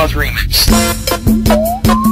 DJ remix.